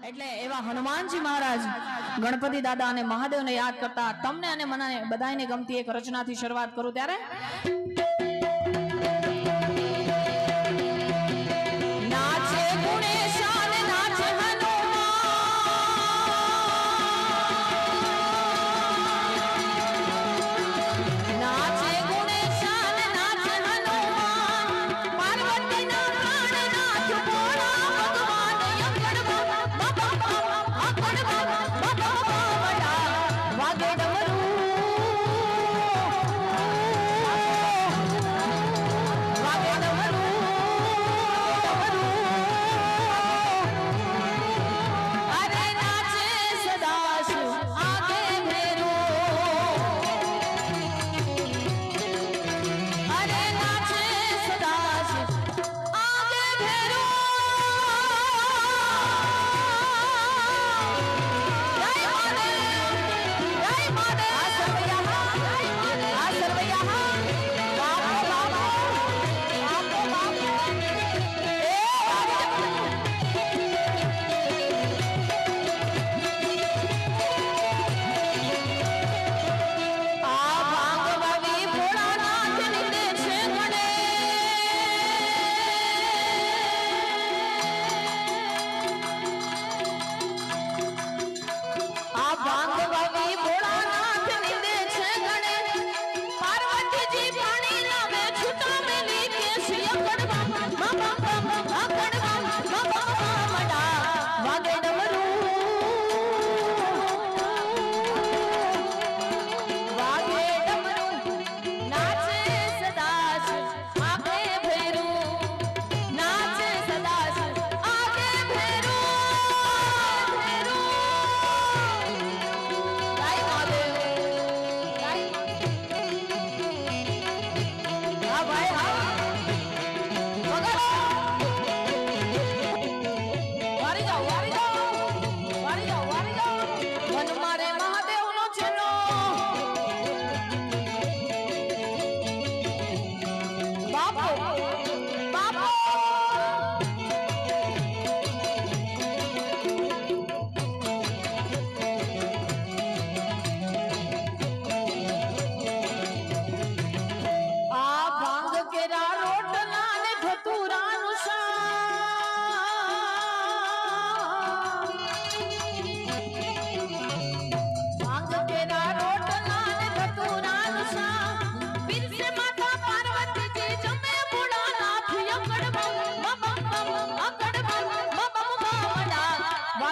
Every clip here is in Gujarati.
એટલે એવા હનુમાનજી મહારાજ, ગણપતિ દાદા અને મહાદેવને યાદ કરતા તમને અને મને બધાને ગમતી એક રચનાથી શરૂઆત કરું ત્યારે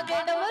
你能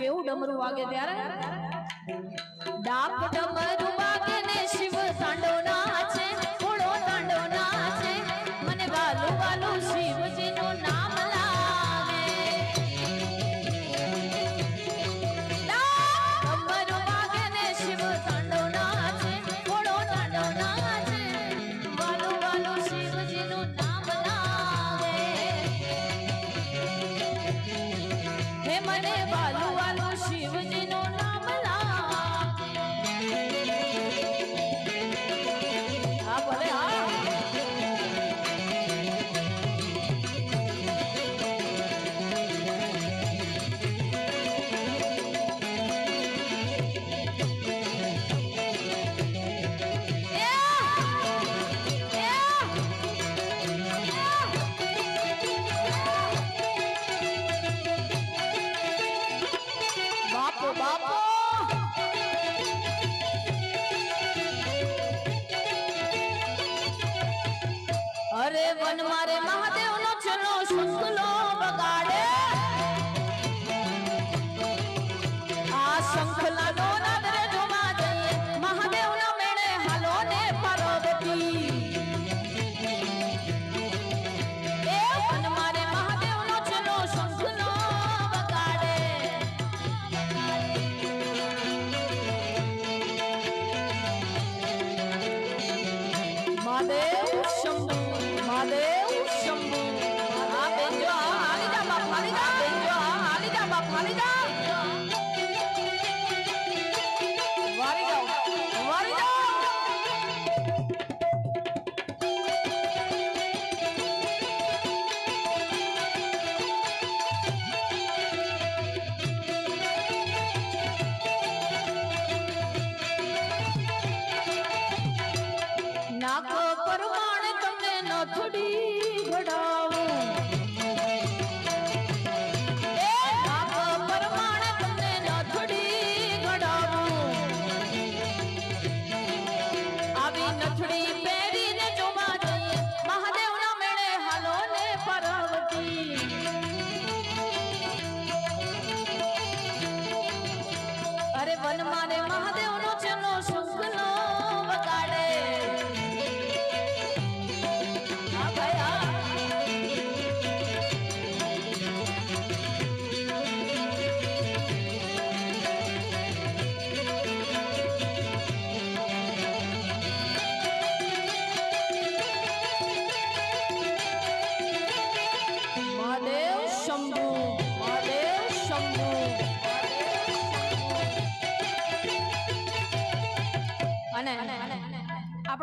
કેવું ડમરું વાગે ત્યારે? ડાક ડમરું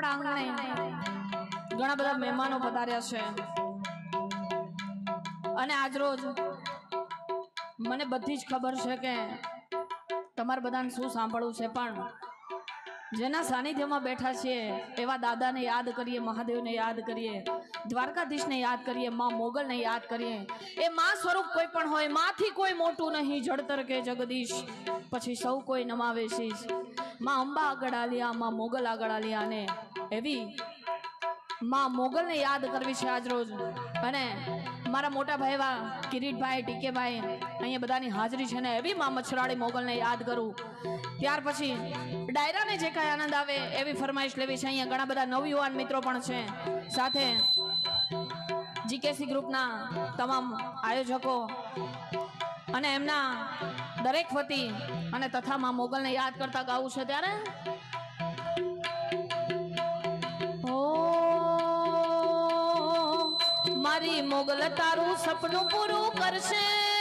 આંગણે ઘણા બધા મહેમાનો પધાર્યા છે. અને આજરોજ મને બધી જ ખબર છે કે તમારે બધાને શું સાંભળવું છે પણ જેના સાનિધ્યમાં બેઠા છીએ, એવા દાદાને યાદ કરીએ, મહાદેવને યાદ કરીએ, દ્વારકાધીશને યાદ કરીએ, માં મોગલને યાદ કરીએ. એ માં સ્વરૂપ કોઈ પણ હોય, માંથી કોઈ મોટું નહીં, જળતર કે જગદીશ. પછી સૌ કોઈ નમાવે શીશ. માં અંબા આગળ આલિયા, માં મોગલ આગળ આલિયા અને એવી માં મોગલને યાદ કરવી છે આજરોજ અને મારા મોટા ભાઈ એવા કિરીટભાઈ, ટીકેભાઈ, અહીંયા બધાની હાજરી છે ને એવી માં મચ્છરાળી મોગલને યાદ કરું. ત્યાર પછી ડાયરાને જે કાંઈ આનંદ આવે એવી ફરમાઈશ લેવી છે. અહીંયા ઘણા બધા નવયુવાન મિત્રો પણ છે. સાથે જીકેસી ગ્રુપના તમામ આયોજકો અને એમના દરેક વતી અને તથા માં મોગલને યાદ કરતા ગાવું છે. ત્યારે મારી મોગલ તારું સપનું પૂરું કરશે.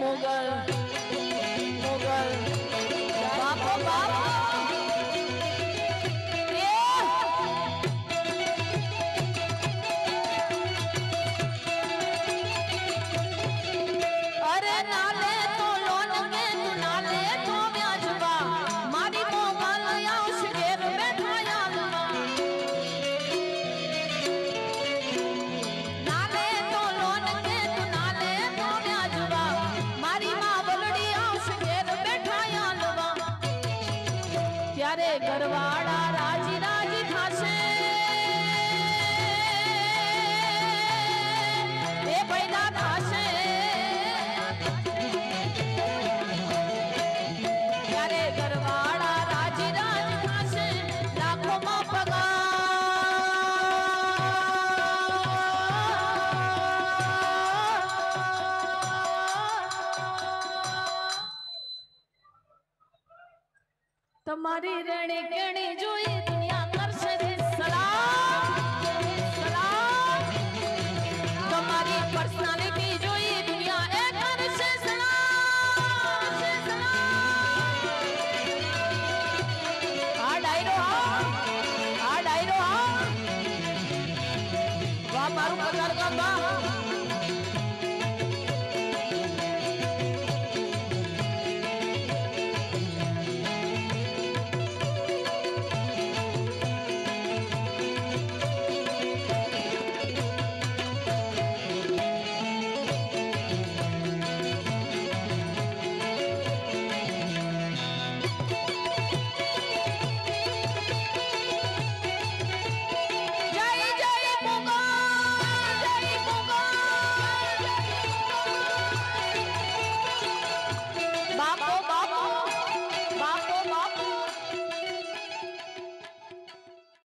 મોગલ. તમારી રેણી કેણી જોઈએ દુનિયા કરશે તમારી પર્સનાલિટી જોઈએ દુનિયા એ કરશે સલામ આ ડાયરો હા આ ડાયરો હા વાહ, મારું પગાર કા